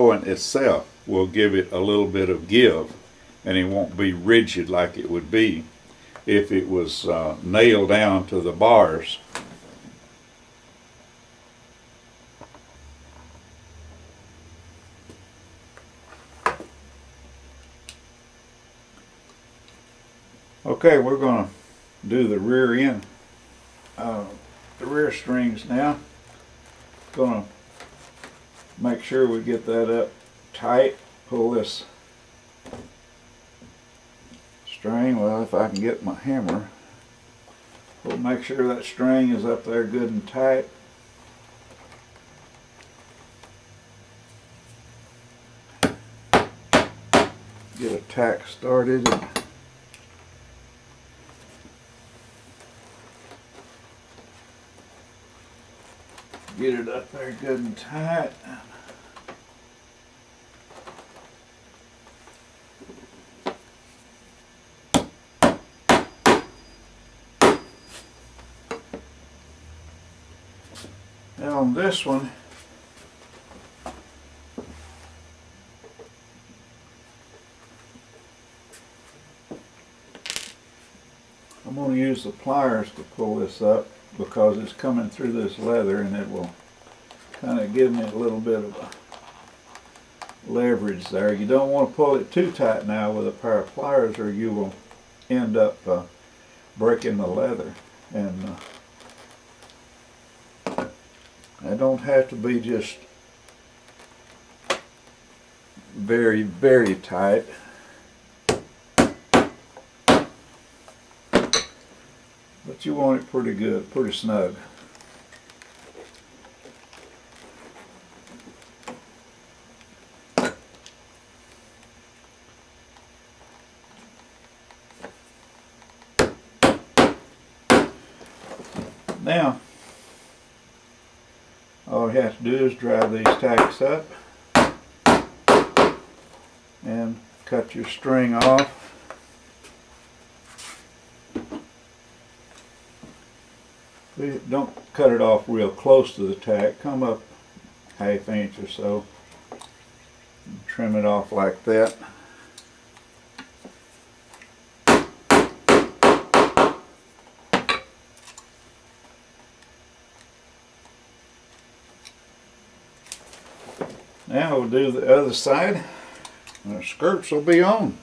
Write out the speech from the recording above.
Point itself will give it a little bit of give and it won't be rigid like it would be if it was uh, nailed down to the bars. Okay, we're going to do the rear end, uh, the rear strings now. Going to make sure we get that up tight. Pull this string, well if I can get my hammer, we'll make sure that string is up there good and tight. Get a tack started. Get it up there good and tight. On this one, I'm going to use the pliers to pull this up because it's coming through this leather and it will kind of give me a little bit of a leverage there. You don't want to pull it too tight now with a pair of pliers or you will end up uh, breaking the leather. And uh, I don't have to be just very, very tight. But you want it pretty good, pretty snug. Now, all we have to do is drive these tacks up and cut your string off. Don't cut it off real close to the tack. Come up half inch or so. Trim it off like that. Now we'll do the other side. The skirts will be on.